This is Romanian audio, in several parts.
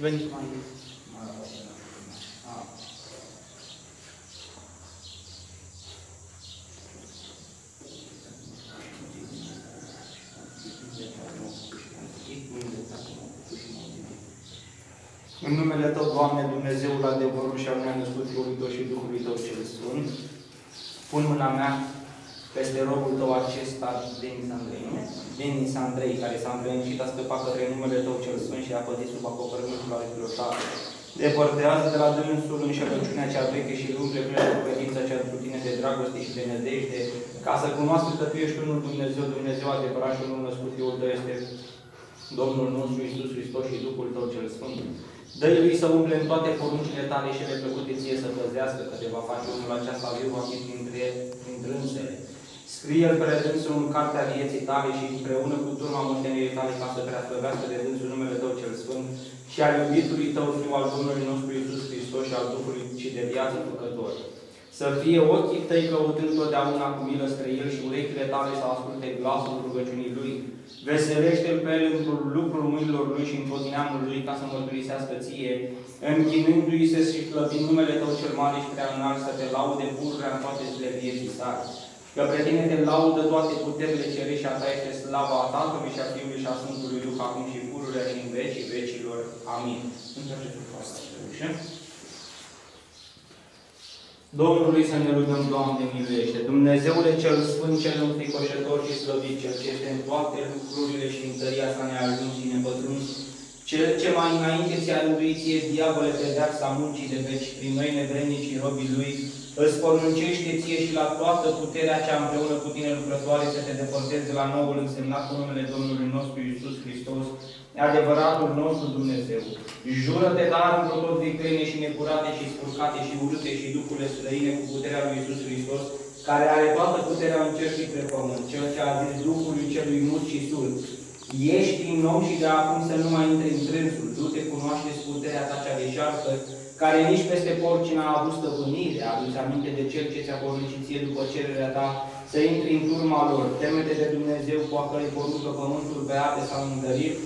Veniți mai... mai ah. În numele Tău, Doamne, Dumnezeul adevărul și al născut Fiului Tău și Duhului Tău cel Sfânt, pun mâna mea peste robul Tău acesta, Denis Andrei, nu? Denis Andrei, care s-a îndrăgit, a scăpat către numele Tău cel Sfânt și a păzit sub acoperimentul aripilor tale. Depărtează de la dânsul înșelăciunea cea veche și îl umple plină de credința cea într tine de dragoste și de nădejde, ca să cunoască că Tu ești unul Dumnezeu, Dumnezeu adevărat și unul născut Fiul Tău este Domnul nostru Iisus Hristos și Duhul Tău cel Sfânt. Dă-i lui să umple în toate poruncile tale și le plăcute ție să păzească, că te va face omul aceasta viu, va fi printre, printre însele. Scrie-l pe dânsul în cartea vieții tale și împreună cu turma moștenirii tale ca să preasfăvească de dânsul numele Tău cel Sfânt și al iubitului Tău Fiu al Domnului nostru Iisus Hristos și al Duhului și de viață făcător. Să fie ochii tăi căutând totdeauna cu milă spre El și urechile tale să asculte glasul rugăciunii Lui. Veselește-L pe El într-un lucru mâinilor Lui și în tot neamul Lui ca să mărturisească ție, închinându-i se și clătind numele Tău cel mare și prea înalt să te laude pururea în toate zile vieții sale. Că pe tine te laudă toate puterile cerești și a ta este slava a Tatălui și a Fiului și a Sfântului Duh, acum și pururea și în vecii vecilor. Amin. Înțelegeți cu asta, Domnului să ne rugăm, Doamne, miluiește. Dumnezeule cel Sfânt, cel înfricoșător și slăvit, cel ce este în toate lucrurile și în tăria sa neajuns și nepătruns, cel ce mai înainte ți-a rânduit ție, diavole, pedeapsa muncii de veci, prin noi nevrednici și robii lui, îți poruncește ție și la toată puterea cea împreună cu tine lucrătoare să te depărtezi la noul însemnat cu numele Domnului nostru Iisus Hristos, adevăratul nostru Dumnezeu. Jură-te dar într tot viclene și necurate și spurcate și urâte și duhurile străine cu puterea lui Iisus Hristos, care are toată puterea în cer și pe pământ, cel ce a zis Duhului celui mut și sus. Ești din nou și de acum să nu mai intri în trânsul. Du-te, cunoașteți puterea ta cea deșartă, care nici peste porci n-a avut stăpânire, aduți aminte de Cel ce ți-a poruncit ție după cererea ta, să intri în turma lor, temește de Dumnezeu cu a cărei poruncă pământul pe ape s-au întărit,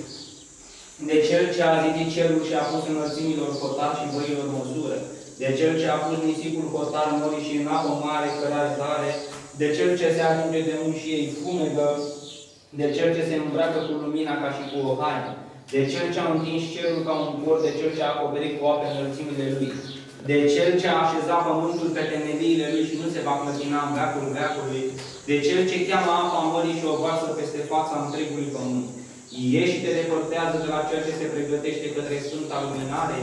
de Cel ce a zidit cerul și a pus înălțimilor hotar și văilor măsură, de Cel ce a pus nisipul hotar mori și în apă mare cărare tare, de Cel ce se ajunge de un și ei fumegă, de Cel ce se îmbracă cu lumina ca și cu o haină, de Cel ce a întins cerul ca un por, de Cel ce a acoperit cu ape înălțimile Lui, de Cel ce a așezat pământul pe temeliile Lui și nu se va clătina în veacul veacului, de Cel ce cheamă apa mării și o varsă peste fața întregului pământ. Ieși și te depărtează de la ceea ce se pregătește către Sfânta Luminare,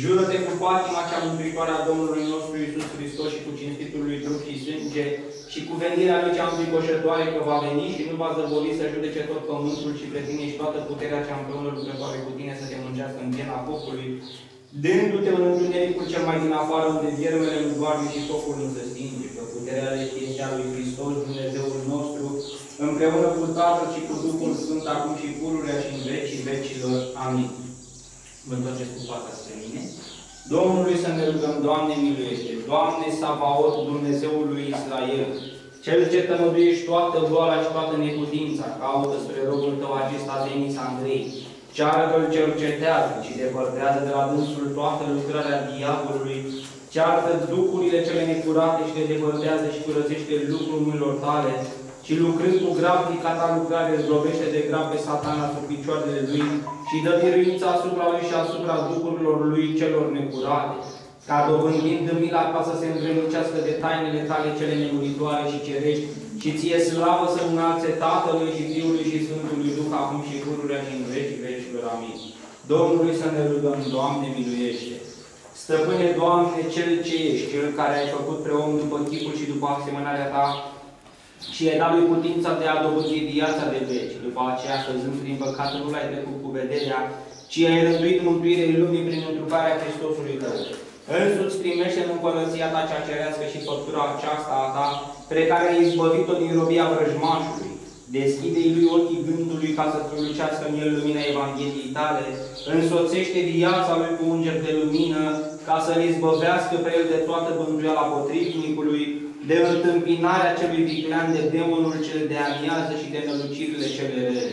jură-te cu patima cea mântuitoare a Domnului nostru Iisus Hristos și cu cinstitul lui trup și sânge, și cu venirea lui cea învicoșătoare că va veni și nu va zăboli să judece tot pământul și pe tine și toată puterea cea împreună lucrătoare cu tine să te muncească în piena focului, dându-te în întunericul cel mai din afară, unde viermele nu doarme și focul nu se stinge, că puterea este a lui Hristos, Dumnezeul nostru, împreună cu Tatăl și cu Duhul Sfânt, acum și pururea și în vecii vecilor. Amin. Vă întoarceți cu fața spre mine. Domnului să ne rugăm, Doamne miluiește, Doamne Savaot, Dumnezeul lui Israel, Cel ce tămăduiești toată boala și toată neputința, caută spre robul Tău acesta Denis Andrei, cearcă-L cercetează și depărtează de la dânsul toată lucrarea diavolului, cearcă duhurile cele necurate și le depărtează și curățește lucrul mâinilor tale, și lucrând cu grabnica ta lucrare, zdrobește de grab pe satana sub picioarele lui și dă biruința asupra lui și asupra duhurilor lui celor necurate, ca dobândind mila ca să se îngrănicească de tainele tale cele nemuritoare și cerești, și ție slavă să înalțe Tatălui și Fiului și Sfântului Duh, acum și pururea și în vecii vecilor. Amin. Domnului să ne rugăm, Doamne, miluiește! Stăpâne, Doamne, Cel ce ești, Cel care ai făcut pre om după chipul și după asemănarea Ta, și ai dat lui putința de a dobândi viața de veci. După aceea, căzând prin păcat, nu l-ai trecut cu vederea, ci ai rânduit mântuirea lumii prin întruparea Hristosului tău. Însuți primește în împărăția ta cea cerească și făptura aceasta a ta, pe care ai izbăvit-o din robia vrăjmașului. Deschide-i lui ochii gândului ca să strălucească în el lumina Evangheliei tale, însoțește viața lui cu unger de lumină, ca să-l izbăvească pe el de toată bânduiala potrivnicului, de întâmpinarea celui viclean de demonul cel de amiază și de nălucirile cele rele.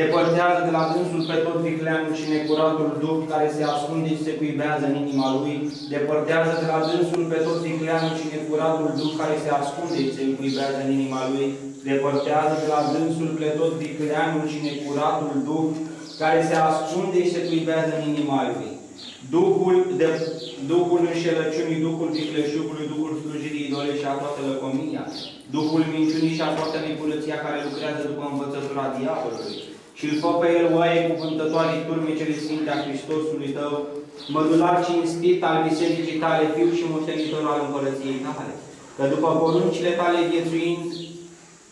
Depărtează de la dânsul pe tot vicleanul și necuratul duh care se ascunde și se cuibează în inima lui. Depărtează de la dânsul pe tot vicleanul și necuratul duh care se ascunde și se cuibează în inima lui. Depărtează de la dânsul pe tot vicleanul și necuratul duh care se ascunde și se cuibează în inima lui. Duhul, de, Duhul înșelăciunii, Duhul vicleșugului, Duhul slujirii idole și a toată lăcomia, Duhul minciunii și a toată nepulăția care lucrează după învățătura diavolului. Și îl fă pe el oaie cuvântătoare turme cele sfinte a Hristosului tău, mădular cinstit al bisericii tale, fiu și moștenitor al împărăției tale. Că după poruncile tale viețuind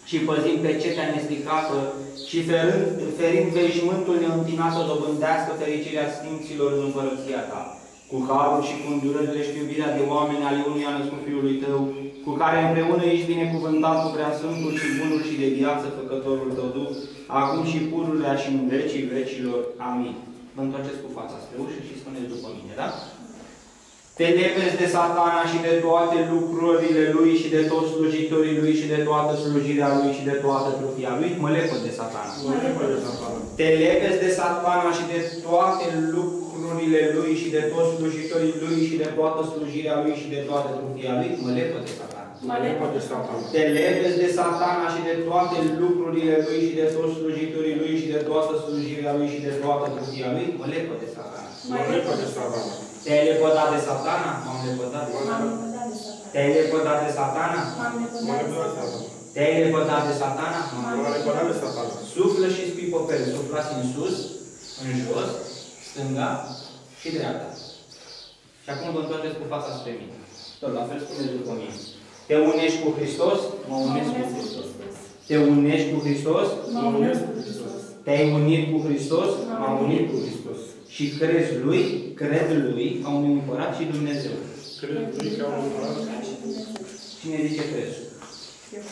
și păzind pe cetea nestricată și ferind, ferind veșmântul neîntinat să dobândească fericirea Sfinților în împărăția ta. Cu harul și cu îndurările și iubirea de oameni ale unui născut Fiului Tău, cu care împreună ești binecuvântat cu Preasfântul și Bunul și de viață Făcătorul Tău Duh, acum și pururea și în vecii vecilor. Amin. Vă întoarceți cu fața spre ușă și spuneți după mine, da? Te lepezi de satana și de toate lucrurile lui și de toți slujitorii lui și de toată slujirea lui și de toată trufia lui. Mă lepă de satana. Mă lepă de satana. Te lepezi de satana și de toate lucrurile lui și de toți slujitorii lui și de toată slujirea lui și de toată trufia lui. Mă lepă de satana. Mă lepă de satana. Te lepezi de satana și de toate lucrurile lui și de toți slujitorii lui și de toată slujirea lui și de toată trufia lui. Mă lepă de satana. Mă lepă de satana. Te-ai lepădat de satana? M-am lepădat. M-am lepădat de satana. Te-ai lepădat de satana? M-am Mă lepădat de lepă de satana. satana. Te-ai lepădat de satana? M-am lepădat de satana. Suflă și spui pe Suflați în sus, în jos, stânga și dreapta. Și acum vă întoarceți cu fața spre mine. Tot la fel spuneți după mine. Te unești cu Hristos? Mă Mă unesc cu unesc cu Hristos. Hristos. Te unești cu Hristos? Mă unesc cu Hristos. Te-ai unit cu Hristos? M-am unit cu Hristos. Și crezi Lui, cred Lui, ca un împărat și Dumnezeu. Cred lui ca un împărat. Și Dumnezeu. Cine zice crezi? Eu.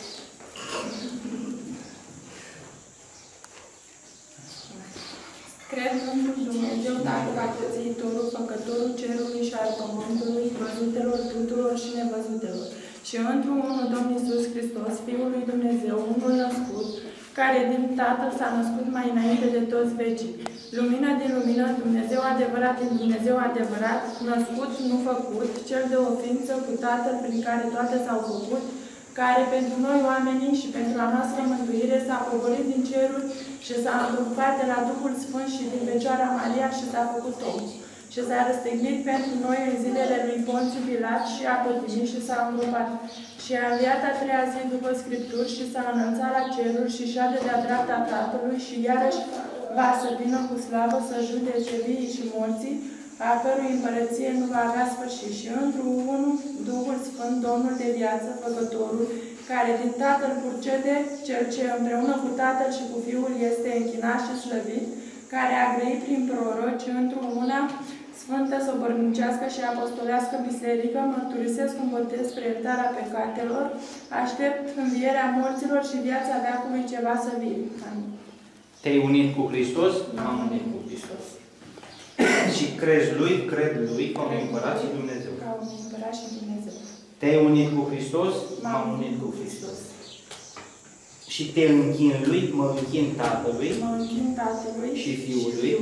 Cred într Dumnezeu, Tatăl Atățitorul, Făcătorul Cerului și al Pământului, văzutelor tuturor și nevăzutelor. Și într-un unul Domn Iisus Hristos, Fiul lui Dumnezeu, unul născut, care din Tatăl s-a născut mai înainte de toți vecii. Lumină din lumină, Dumnezeu adevărat din Dumnezeu adevărat, născut, nu făcut, cel de o ființă cu Tatăl prin care toate s-au făcut, care pentru noi oamenii și pentru a noastră mântuire s-a coborât din ceruri și s-a întrupat de la Duhul Sfânt și din Fecioara Maria și s-a făcut om. Și s-a răstignit pentru noi în zilele lui Ponțiu Pilat și a pătimit și s-a îngropat. Și a înviat a treia zi după Scripturi și s-a înălțat la ceruri și șade de-a dreapta Tatălui și iarăși va să vină cu slavă să judece vii și morții, a cărui împărăție nu va avea sfârșit. Și într unul Duhul Sfânt, Domnul de viață, Făcătorul, care din Tatăl purcede, cel ce împreună cu Tatăl și cu Fiul este închinat și slăvit, care a grăit prin proroci într una Sfântă, Sobărnicească și Apostolească Biserică, mărturisesc un botez spre iertarea păcatelor, aștept învierea morților și viața veacului ceva să vii. Amin. Te-ai unit cu Hristos? M-am unit cu Hristos. și crezi Lui, cred Lui, ca un împărat și Dumnezeu. Ca un împărat și Dumnezeu. Te-ai unit cu Hristos? M-am unit cu Hristos. Și te închin Lui, mă închin Tatălui Mă închin Tatălui și Fiului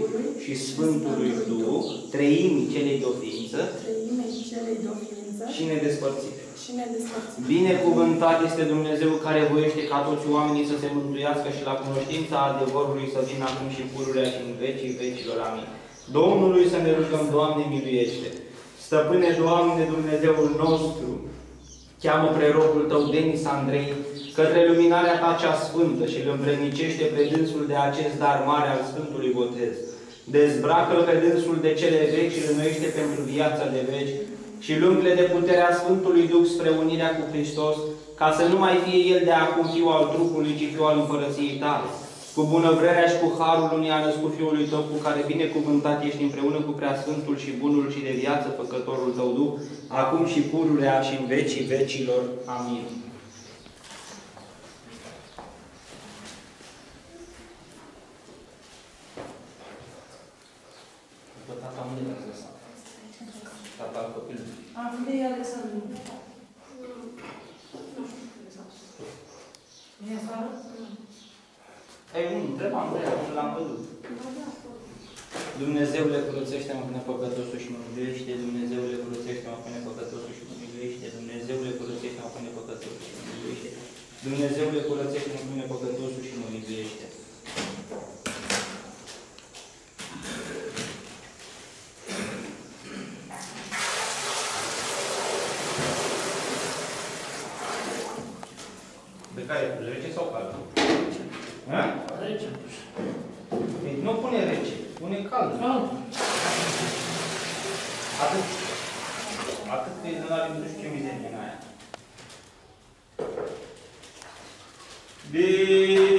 și Sfântului Duh, treimii celei de o ființă Trăimei celei de o ființă și nedespărțite. și ne despărțim. Binecuvântat este Dumnezeu care voiește ca toți oamenii să se mântuiască și la cunoștința adevărului să vină acum și pururea și în vecii vecilor. Amin. Domnului să ne rugăm, Doamne, miluiește! Stăpâne, Doamne, Dumnezeul nostru, cheamă prerocul Tău, Denis Andrei, către luminarea Ta cea sfântă și îl îmbrănicește pe dânsul de acest dar mare al Sfântului Botez. Dezbracă-l pe dânsul de cele vechi și îl înnoiește pentru viața de veci și luându-le de puterea Sfântului Duh spre unirea cu Hristos, ca să nu mai fie El de acum fiu al trupului, ci fiu al împărăției tale. Cu bunăvrerea și cu harul unui a născut Fiului Tău, cu care binecuvântat ești împreună cu Preasfântul și Bunul și de viață Făcătorul Tău Duh, acum și pururea și în vecii vecilor. Amin. Tata, unde Păi nu, întrebam de aia, nu l-am văzut. Dumnezeule, curățește-mă pe nepăcătosul și mă miluiește. Dumnezeule, curățește-mă pe nepăcătosul și mă miluiește. Dumnezeule, curățește-mă pe nepăcătosul și mă miluiește. Dumnezeule, curățește-mă pe nepăcătosul și mă miluiește. Pe care? Rece sau cald? Ha? Rece. Păi Nu pune rece, pune cald. Cald. Atât. Atât că nu are nu știu ce mizerie în aia. Binecuvântată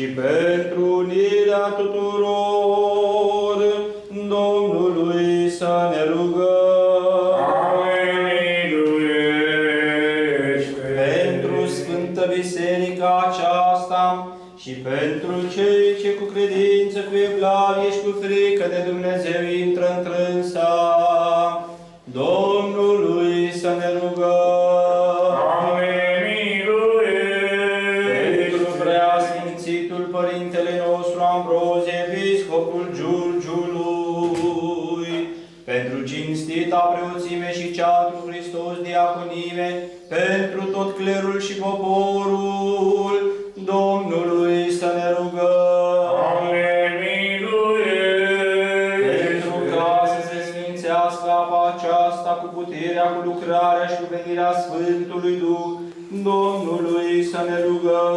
și pentru unirea tuturor, Domnului să ne rugăm. Pentru Sfântă Biserica aceasta și pentru cei ce cu credință, cu evlavie și cu frică de Dumnezeu intră întrânsa, diaconime, pentru tot clerul și poporul Domnului să ne rugăm. Pentru ca să se sfințească apa aceasta cu puterea, cu lucrarea și cu venirea Sfântului Duh, Domnului să ne rugăm.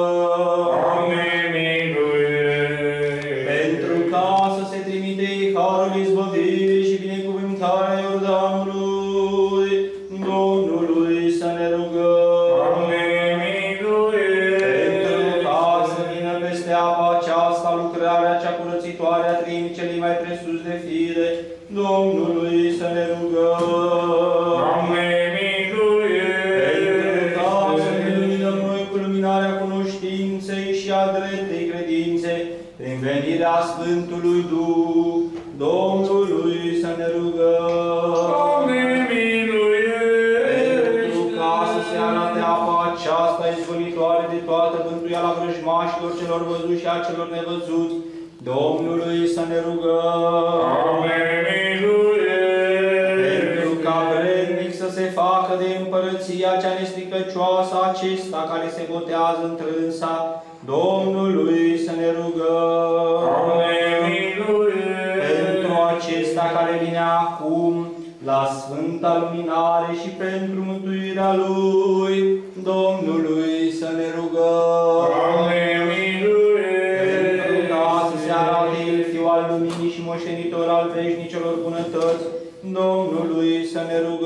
Botează întrânsa, Domnului să ne rugăm. Pentru acesta care vine acum la Sfânta Luminare și pentru mântuirea Lui, Domnului să ne rugăm. Pentru ca să se arate El Fiul al Luminii și moștenitor al veșnicelor bunătăți, Domnului să ne rugăm.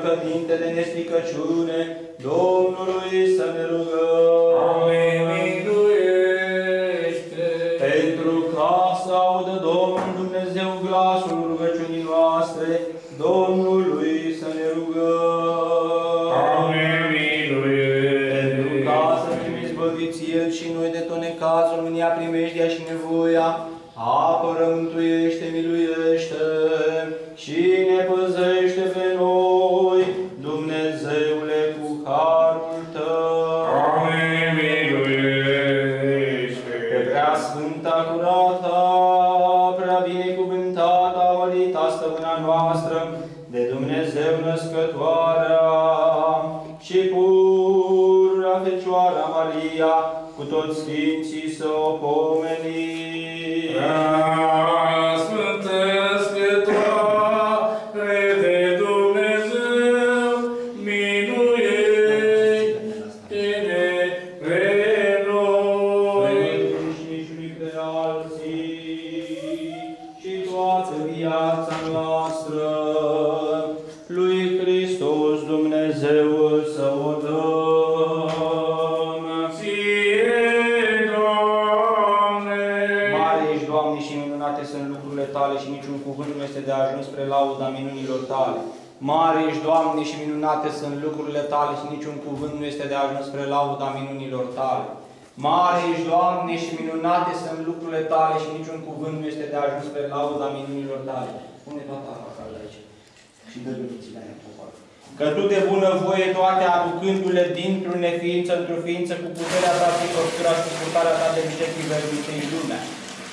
Înspre îmbrăcăminte de nestricăciune, niciun cuvânt nu este de ajuns spre lauda minunilor Tale. Mare ești, Doamne, și minunate sunt lucrurile Tale și niciun cuvânt nu este de ajuns spre lauda minunilor Tale. Pune toată apa acolo aici și dă lumințile aia popor. Că Tu de bună voie toate aducându-le dintr-o neființă într-o ființă cu puterea Ta și făptura și cu purtarea Ta de jertfii vernice în lumea.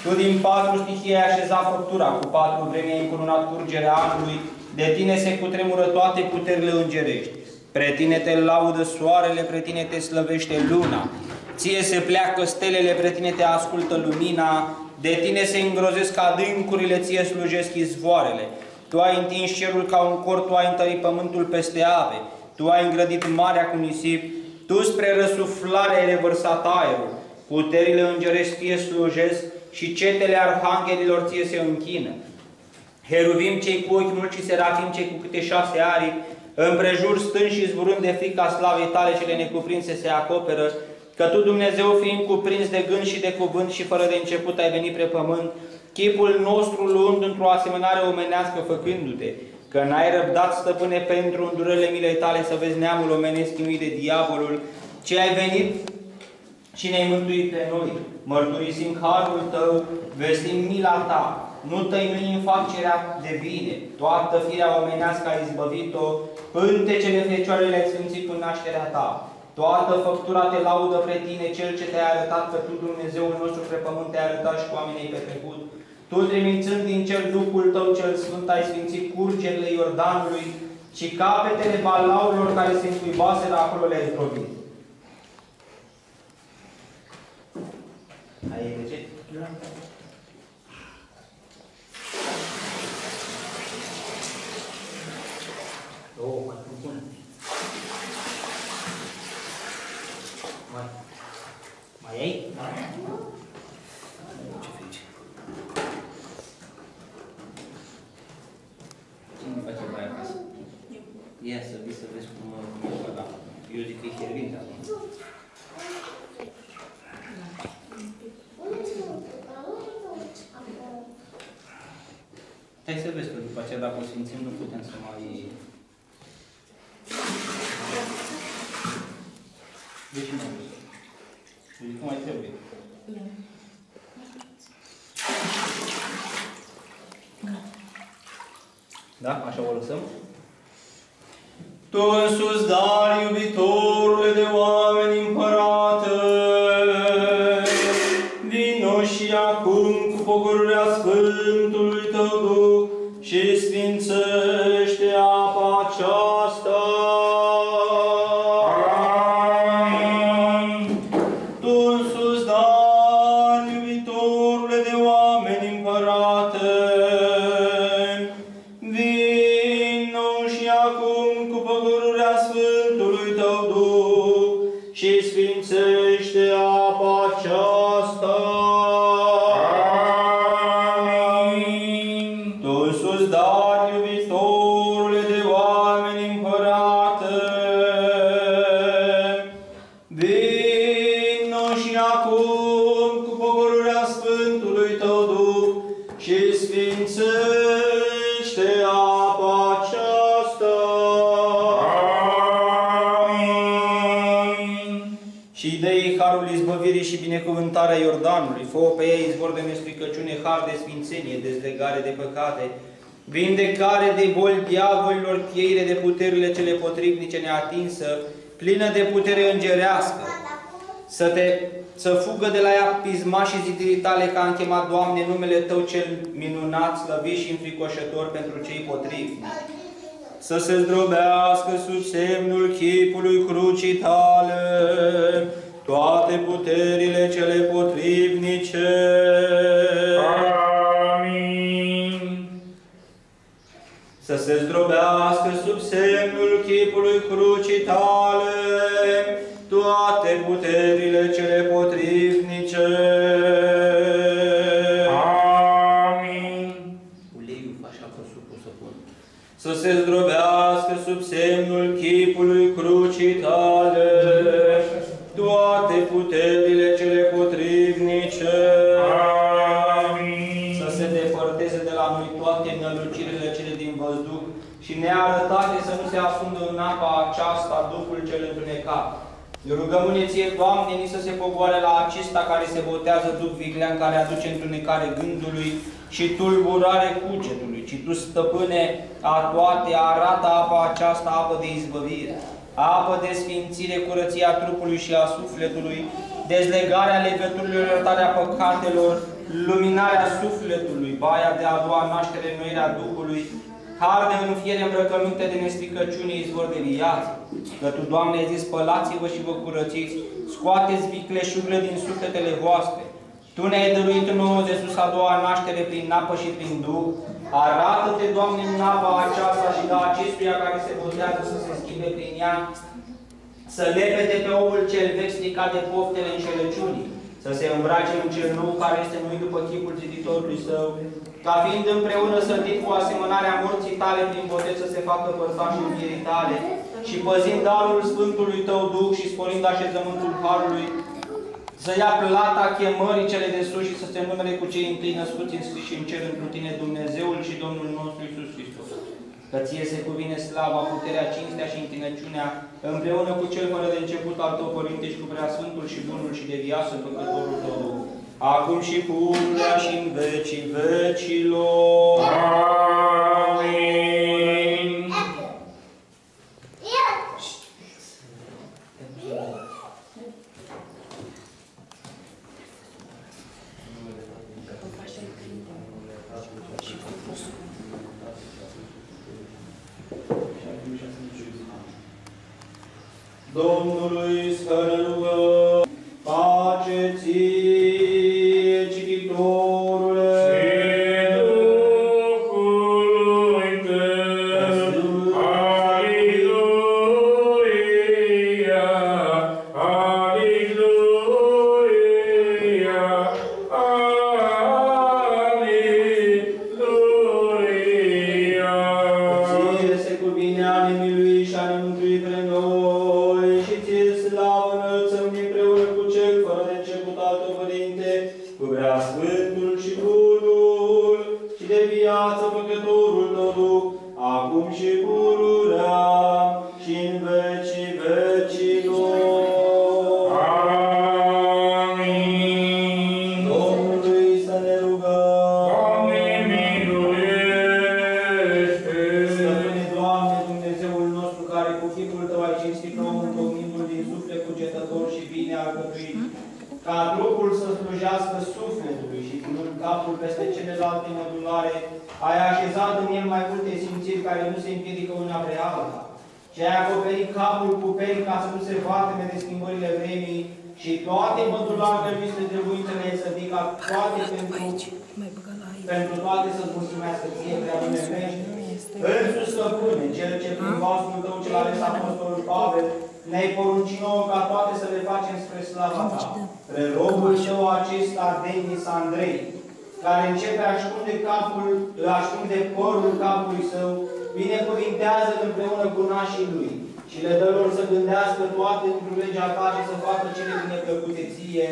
Tu din patru stihii ai așezat făptura, cu patru vremi ai încununat curgerea anului, de Tine se cutremură toate puterile îngerești. Pre Tine te laudă soarele, pre Tine te slăvește luna. Ție se pleacă stelele, pre Tine te ascultă lumina, de Tine se îngrozesc adâncurile, Ție slujesc izvoarele. Tu ai întins cerul ca un cor, Tu ai întărit pământul peste ave, Tu ai îngrădit marea cu nisip, Tu spre răsuflare ai revărsat aerul, puterile îngerești Ție slujesc și cetele arhanghelilor Ție se închină. Heruvim cei cu ochi mulți și serafim cei cu câte șase aripi, împrejur stând și zburând de frica slavei tale cele necuprinse se acoperă, că Tu, Dumnezeu, fiind cuprins de gând și de cuvânt și fără de început ai venit pe pământ, chipul nostru luând într-o asemănare omenească făcându-te, că n-ai răbdat, stăpâne, pentru îndurările milei tale să vezi neamul omenesc chinuit de diavolul, ce ai venit și ne-ai mântuit pe noi. Mărturisim harul Tău, vestim mila Ta, nu tăinuim facerea de bine, toată firea omenească ai izbăvit-o, pântecele fecioarele ai sfințit cu nașterea Ta. Toată făptura te laudă pre Tine, Cel ce te-ai arătat că Tu, Dumnezeul nostru, pe pământ te-ai arătat și cu oamenii ai petrecut. Tu, trimițând din cer Duhul Tău cel Sfânt, ai sfințit curgerile Iordanului și capetele balaurilor care se încuibaseră acolo le-ai zdrobit. Ai de ce? Oh, mai bun. Mai. Mai ai? Ce frici. Cine face mai acasă? Ia să vii să vezi cum, cum e ăla. Eu zic că e fierbinte acum. Hai să vezi că după aceea dacă o sfințim nu putem să mai... Deci nu. Deci cum mai trebuie. Da? Așa o lăsăm? Tu însuți, dar iubitorule sfințenie, dezlegare de păcate, vindecare de boli diavolilor, pieire de puterile cele potrivnice neatinsă, plină de putere îngerească, să te să fugă de la ea pismașii zidirii tale ca am chemat, Doamne, numele Tău cel minunat, slăvit și înfricoșător pentru cei potrivi. Să se zdrobească sub semnul chipului crucii tale toate puterile cele potrivnice. Amin. Să se zdrobească sub semnul chipului crucii tale toate puterile cele potrivnice. Amin. Uleiul așa presupus să pun. Să se zdrobească sub semnul chipului crucii tale văzduh și nearătate să nu se ascundă în apa aceasta Duhul cel întunecat. Rugămâne ție, Doamne, ni să se pogoare la acesta care se botează Duh Viglean, care aduce întunecare gândului și tulburare cugetului, ci Tu, stăpâne a toate, arată apa aceasta, apă de izbăvire, apă de sfințire, curăția trupului și a sufletului, dezlegarea legăturilor, iertarea păcatelor, luminarea sufletului, baia de a doua naștere, noirea Duhului, har de înfiere îmbrăcăminte de nestricăciune, izvor de viață. Că Tu, Doamne, ai zis, spălați-vă și vă curățiți, scoateți vicleșurile din sufletele voastre. Tu ne-ai dăruit nouă de sus a doua naștere prin apă și prin Duh. Arată-te, Doamne, în apa aceasta și da acestuia care se botează să se schimbe prin ea, să lepede pe omul cel vechi stricat de poftele înșelăciunii, să se îmbrace în cel nou care este numit după chipul ziditorului său, ca fiind împreună sădit cu asemănarea morții tale prin botez să se facă părtași în vierii tale și păzind darul Sfântului tău Duh și sporind așezământul Harului, să ia plata chemării cele de sus și să se numere cu cei întâi născuți înscriși în cer întru tine, Dumnezeul și Domnul nostru Iisus Hristos. Că ție se cuvine slava, puterea, cinstea și întinăciunea, împreună cu cel fără de început al tău, Părinte, și cu preasfântul și bunul și de viață, Făcătorul tău, Duh. Acum și pururea și în vecii vecilor. Amin. Domnului să ne rugăm, pace ție, și le dă lor să gândească toate într legea ta și să facă cele bine plăcute ție,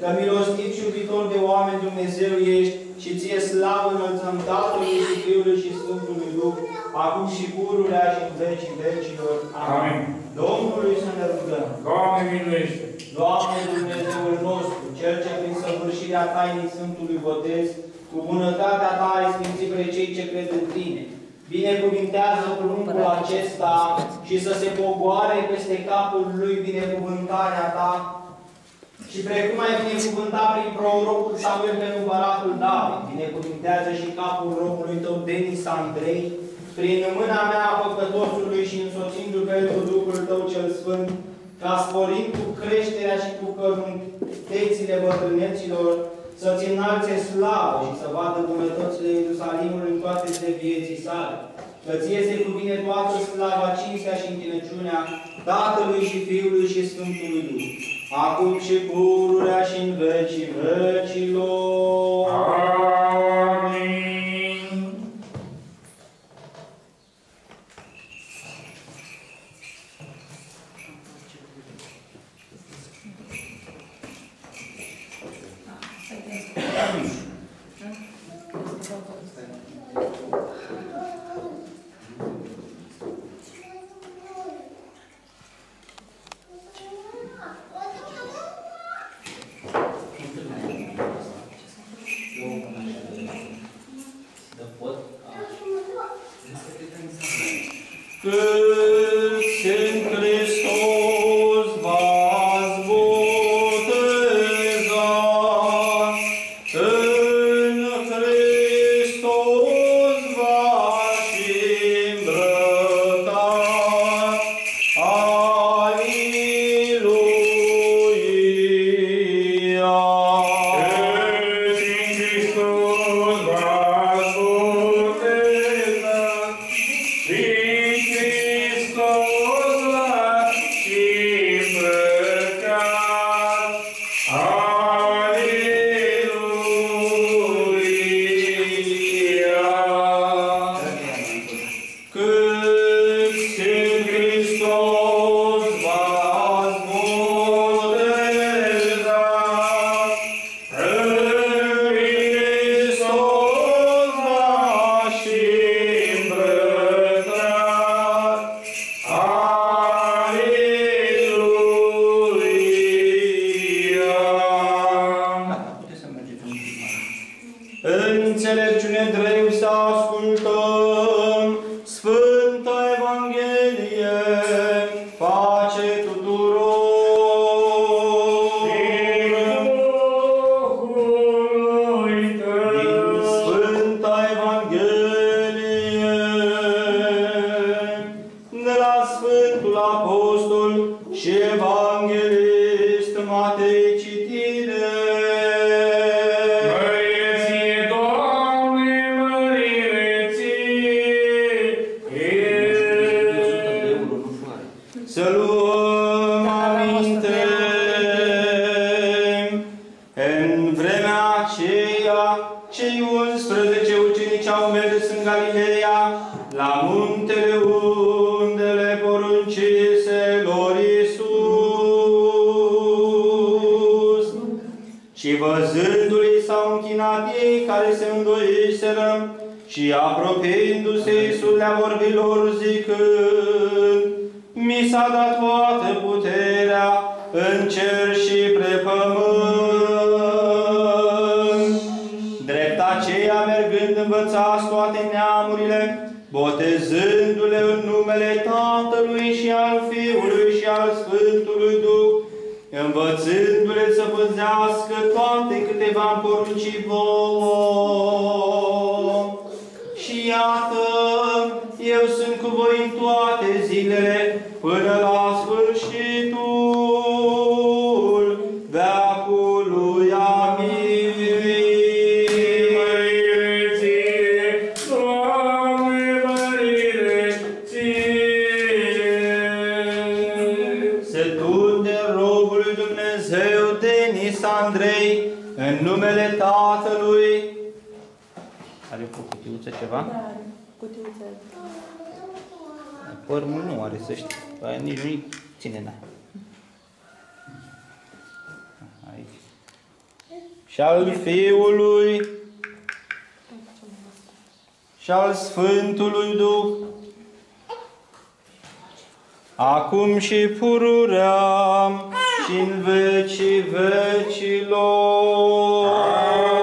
că milostiv și iubitor de oameni Dumnezeu ești și ție slavă înălțăm Tatălui și Fiului și Sfântului Duh, acum și pururea și în vecii vecilor. Amin. Domnului să ne rugăm. Doamne, miluiește! Doamne Dumnezeul nostru, Cel ce prin săvârșirea tainii Sfântului Botez, cu bunătatea Ta ai sfințit pe cei ce cred în Tine. Binecuvintează pruncul acesta și să se pogoare peste capul lui binecuvântarea Ta, Și precum ai binecuvântat prin prorocul Samuel pe împăratul David, binecuvintează și capul robului tău Denis Andrei, prin mâna mea a păcătosului și însoțindu-l pe el cu Duhul tău cel Sfânt, ca sporind cu creșterea și cu căruntețile bătrâneților, să-ți înalțe slavă și să vadă bunătățile Ierusalimului în toate zile vieții sale. Că ție se cuvine toată slava, cinstea și închinăciunea Tatălui și Fiului și Sfântului Duh, acum și pururea și în vecii vecilor. Amin. Părmul nu are, să știi. Aia nici nu ține, da. Aici. Și al Fiului și al Sfântului Duh, acum și pururea și în vecii vecilor. Miluiește-ne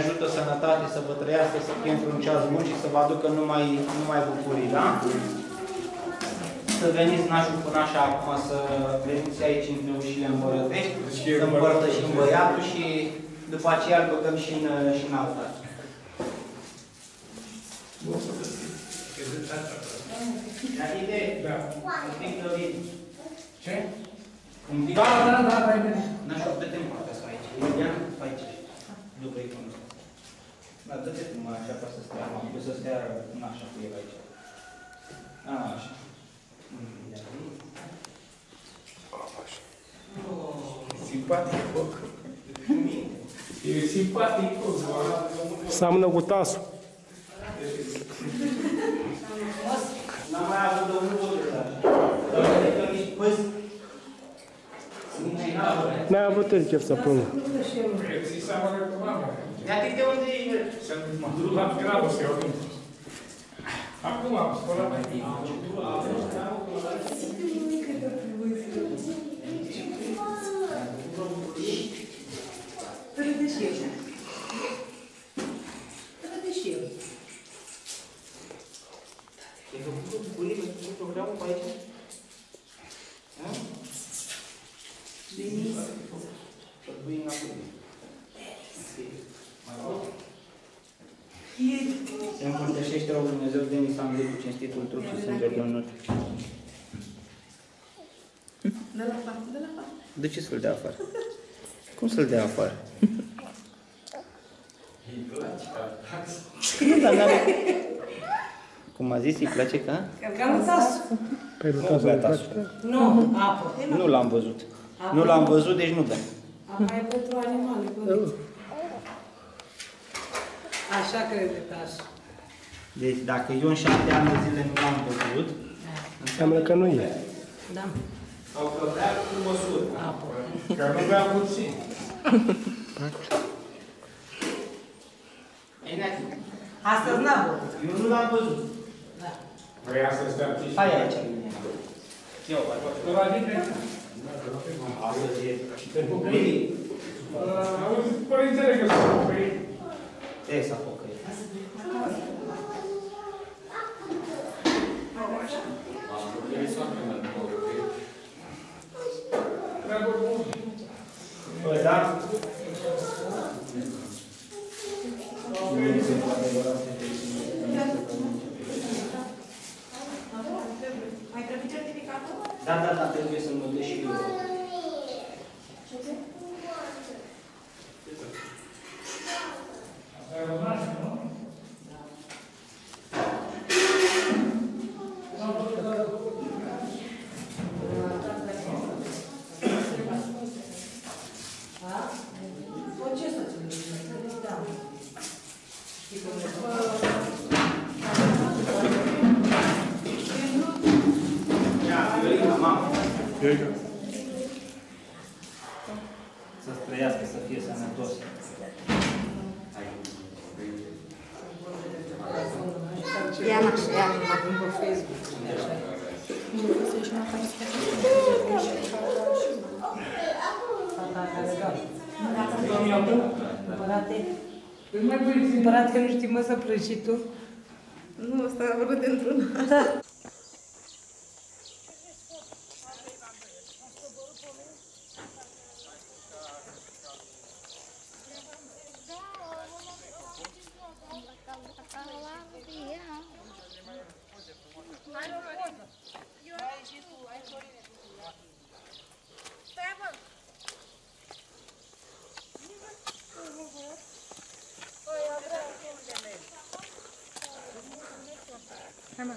ajută sănătate să vă trăiască, să fie într-un ceas bun și să vă aducă numai, numai bucurii, da? Să veniți nașul cu nașa acum, să veniți aici între ușile împărătești, să împărtășim băiatul și după aceea îl băgăm și în, și în altar. David, Da. un pic David. Ce? Un pic. Da, da, da, da, da. Nașul, dă-te în partea asta aici. Iulian, aici. După iconul ăsta. Da, dă-te tu mai așa, ca să stea, mă, să stea în așa cu el aici. A, așa. Mm, ia, Simpatic. E simpatic. Seamănă cu tasul. N-am mai avut domnul Botezar. Dar uite că nici păs. Nici n-a vrut. N-ai avut el chef să plângă. Ți seamănă cu mama. Ia de unde ești? Să mă duc la grabă să iau din. Acum am spălat mai bine. Ai făcut bucurie, ai făcut programul pe aici? Ha? Să pui înapoi. Mai mult? Se împărtășește rog Dumnezeu de Nisan cu cinstitul trup și sângele Domnului nostru. De la parte, de la parte. De ce să-l dea afară? Cum să-l dea afară? Nu, dar n-are... Cum a zis, îi place ca? Cam tasul. Păi nu Nu tasul bea îi place. tasul. Nu, apă. Nu l-am văzut. Nu l-am văzut, deci nu bea. Apa e pentru animale, părinți. Așa crede tasul. Deci dacă eu în șapte ani de zile nu l-am văzut, Înseamnă că nu e. Da, sau că bea cu măsură. apă. Că nu bea puțin. Ei, Neacu, Astăzi n-a băut. Eu nu l-am văzut. Da. Vrei să stea puțin? Hai aici. Eu, mai fac. La mine? Astăzi e... Pentru că... Bine. Auzi, părintele că s-a pocăit. E să pocăi. Treabă bună. Păi, da? Mai trebuie certificatul? Da, da, da, trebuie să Rosa Brigitte Hai,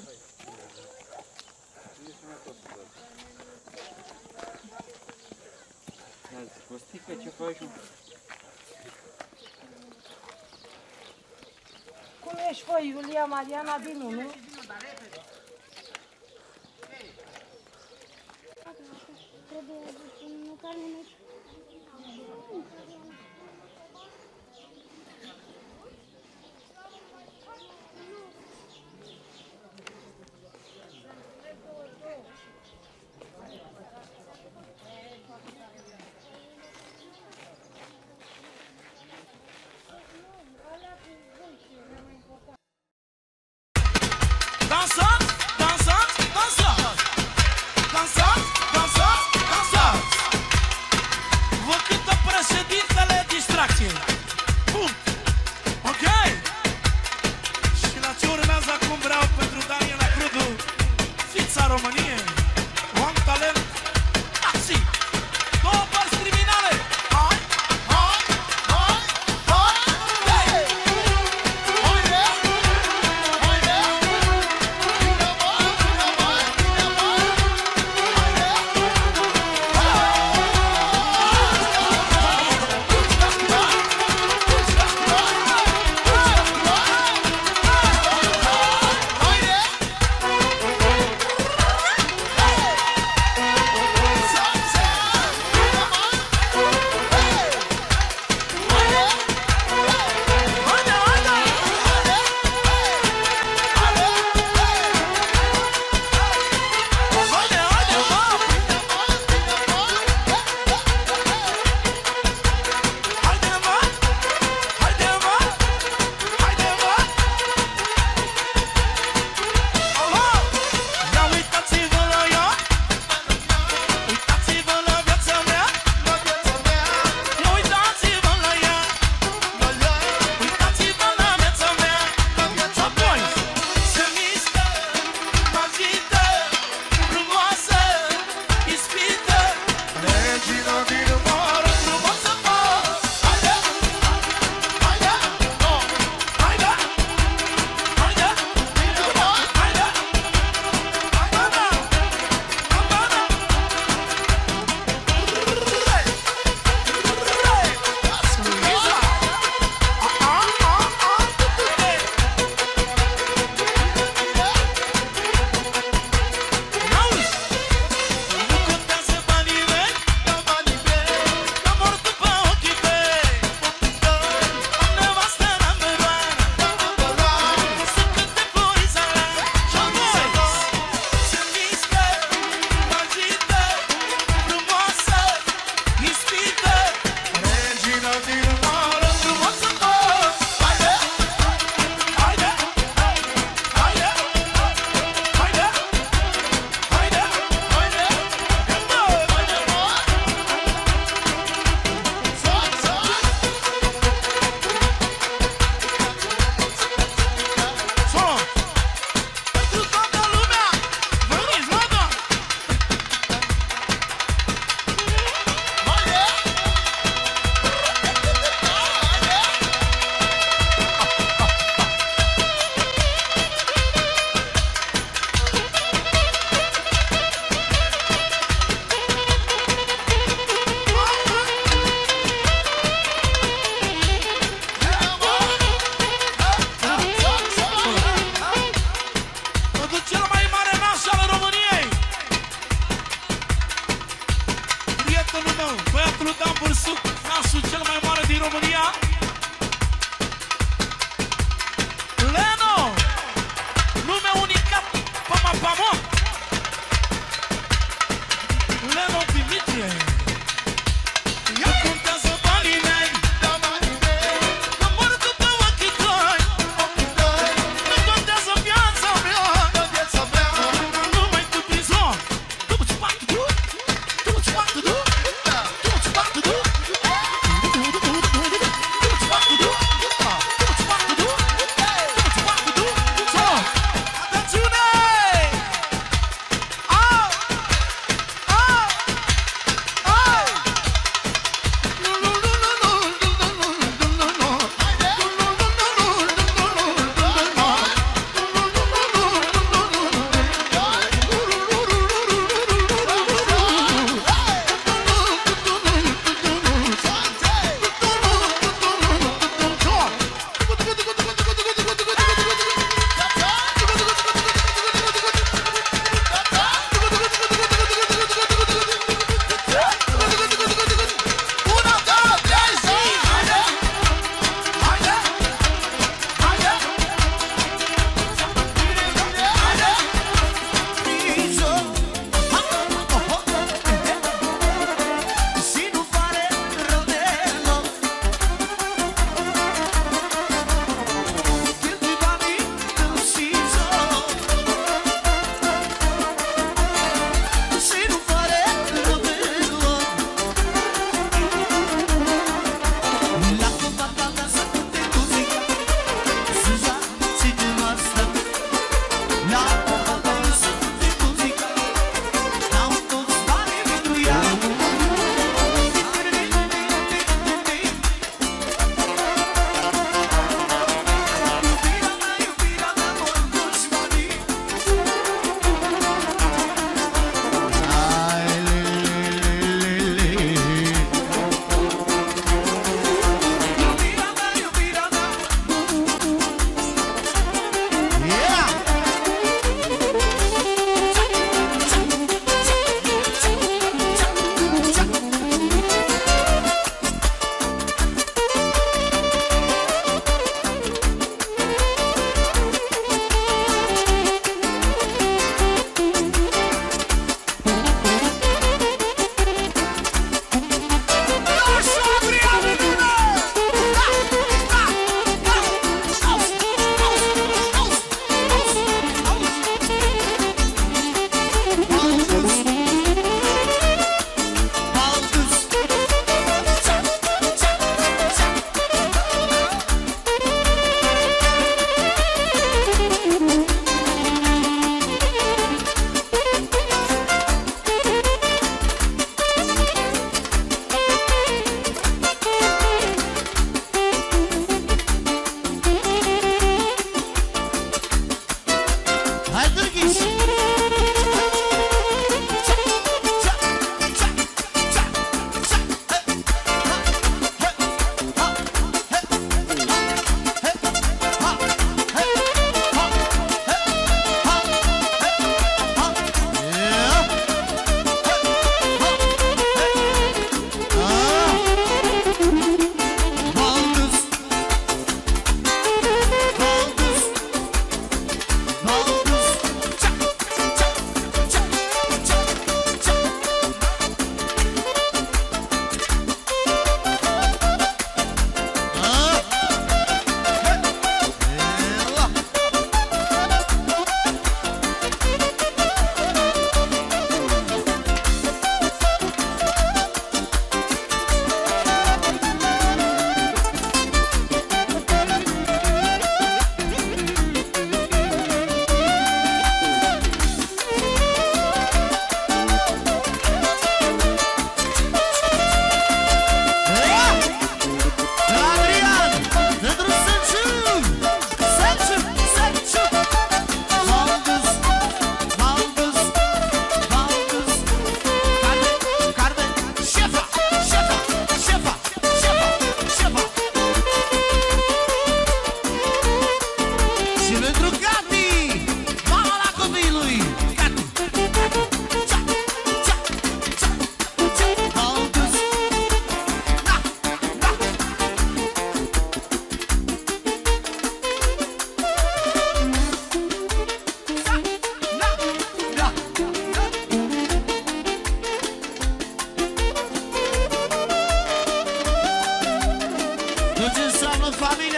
ce faci? Cum ești, voi, Iulia Mariana Dinu, nu?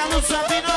Familia lui Sabinarul,